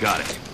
Got it.